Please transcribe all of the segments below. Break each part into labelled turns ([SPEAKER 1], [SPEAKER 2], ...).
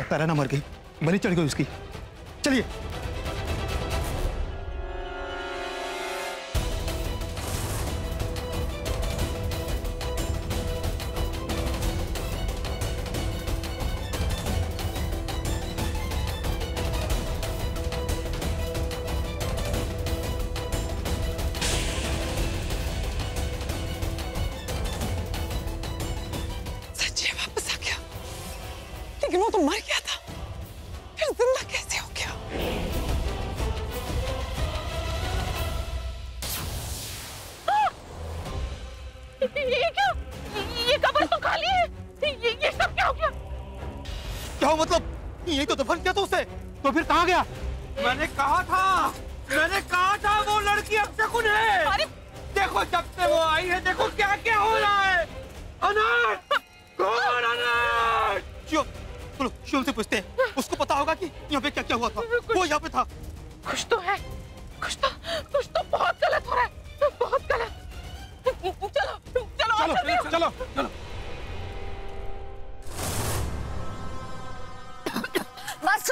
[SPEAKER 1] लगता रहना मर गई। मरी चढ़ गई उसकी। चलिए।
[SPEAKER 2] लेकिन वो तो मर गया।
[SPEAKER 3] ये क्या? ये कब्र तो खाली है। ये ये सब क्या हो गया?
[SPEAKER 1] क्या मतलब? यही तो दफन किया था उसे तो फिर कहाँ गया?
[SPEAKER 4] मैंने कहा था मैंने कहा था वो लड़की अब शकुन है।
[SPEAKER 3] अरे
[SPEAKER 4] देखो जब से वो आई है देखो क्या क्या हो रहा है। अनाथ! कौन अनाथ?
[SPEAKER 1] शिवम चलो शिवम से पूछते हैं। उसको पता होगा कि यहाँ पे क्या क्या हुआ था। वो यहाँ पे था।
[SPEAKER 3] कुछ तो है। कुछ तो कुछ तो बहुत गलत हो रहा है। बहुत गलत। चलो चलो
[SPEAKER 1] चलो
[SPEAKER 5] बस।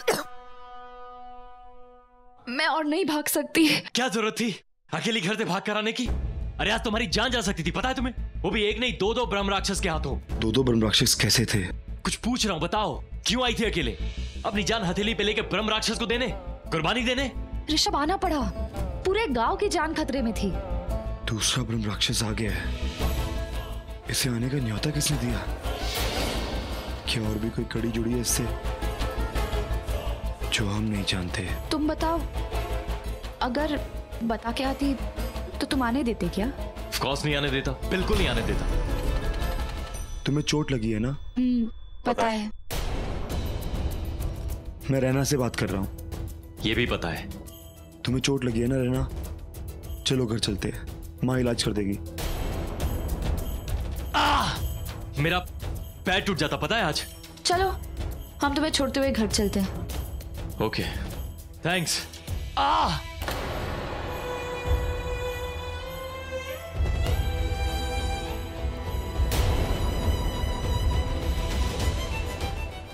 [SPEAKER 5] मैं और नहीं भाग सकती।
[SPEAKER 6] क्या ज़रूरत थी अकेली घर से भाग कर आने की? अरे आज तुम्हारी जान जा सकती थी पता है तुम्हें? वो भी एक नहीं दो दो ब्रह्म राक्षस के हाथों।
[SPEAKER 7] दो दो ब्रह्म राक्षस कैसे थे?
[SPEAKER 6] कुछ पूछ रहा हूँ बताओ क्यों आई थी अकेले? अपनी जान हथेली पे लेके ब्रह्म राक्षस को देने? कुर्बानी देने?
[SPEAKER 5] ऋषभ आना पड़ा। पूरे गाँव की जान खतरे में थी।
[SPEAKER 7] दूसरा ब्रह्म राक्षस आ गया है। इसे आने का न्योता किसने दिया? क्या और भी कोई कड़ी जुड़ी है इससे जो हम नहीं जानते।
[SPEAKER 5] तुम बताओ अगर बता के आती तो तुम आने देते क्या?
[SPEAKER 6] कॉस नहीं आने देता बिल्कुल नहीं आने देता।
[SPEAKER 7] तुम्हें चोट लगी है ना?
[SPEAKER 5] हम्म पता है।
[SPEAKER 7] मैं रैना से बात कर रहा हूँ।
[SPEAKER 6] ये भी पता है।
[SPEAKER 7] तुम्हें चोट लगी है ना रैना? चलो घर चलते हैं। माँ इलाज कर देगी।
[SPEAKER 6] मेरा पैर टूट जाता पता है आज?
[SPEAKER 5] चलो हम तुम्हें छोड़ते हुए घर चलते हैं।
[SPEAKER 6] ओके थैंक्स आ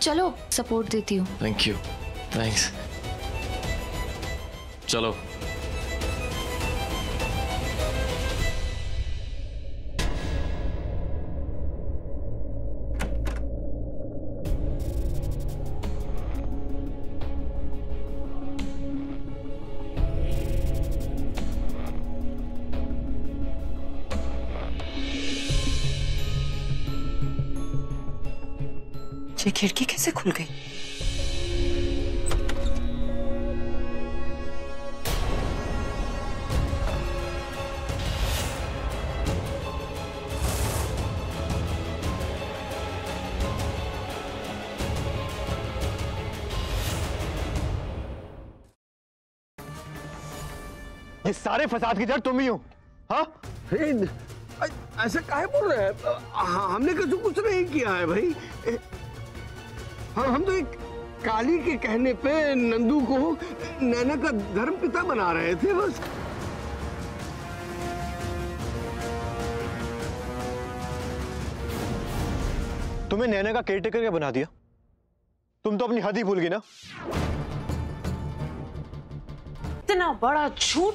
[SPEAKER 5] चलो सपोर्ट देती हूँ।
[SPEAKER 6] थैंक यू थैंक्स चलो।
[SPEAKER 2] ये खिड़की कैसे खुल गई
[SPEAKER 1] ये सारे फसाद की जड़ तुम ही हो। हाँ?
[SPEAKER 4] ऐसे काहे बोल रहे हैं? हाँ, हमने कुछ कुछ नहीं किया है भाई। हम हम तो एक काली के कहने पे नंदू को नैना का धर्म पिता बना रहे थे बस।
[SPEAKER 1] तुम्हें नैना का केयरटेकर क्या बना दिया? तुम तो अपनी हद ही भूल गई ना।
[SPEAKER 2] इतना बड़ा झूठ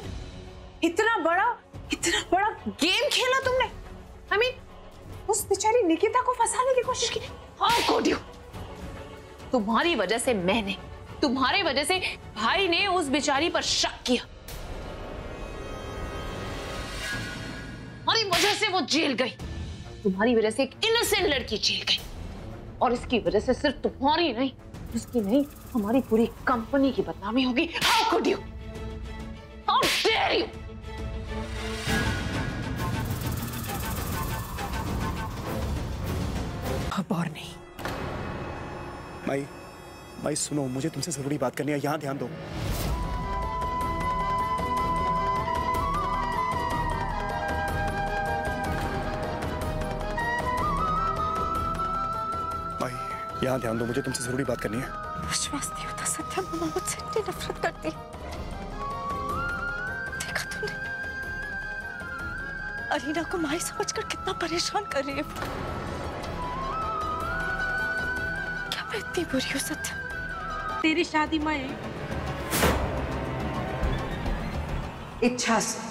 [SPEAKER 2] इतना बड़ा इतना बड़ा गेम खेला तुमने। आई I मीन mean, उस बेचारी निकिता को फंसाने की कोशिश की। हाउ कुड यू तुम्हारी वजह से मैंने, तुम्हारी वजह से भाई ने उस बेचारी पर शक किया। तुम्हारी वजह से वो जेल गई। तुम्हारी वजह से एक इनोसेंट लड़की जेल गई। और इसकी वजह से सिर्फ़ तुम्हारी नहीं उसकी नहीं, हमारी पूरी कंपनी की बदनामी होगी। How could you how dare you अब और नहीं।
[SPEAKER 7] माई माई सुनो, मुझे तुमसे ज़रूरी बात करनी है, यहाँ ध्यान दो। माई यहाँ ध्यान दो, मुझे तुमसे ज़रूरी बात करनी है।
[SPEAKER 2] विश्वास नहीं होता सत्या मामा मुझसे इतनी नफरत करती। देखा तुमने? अरीना को माई समझकर कितना परेशान कर रही है।
[SPEAKER 5] इतनी बुरी हूँ सत्य
[SPEAKER 8] तेरी शादी में इच्छा से।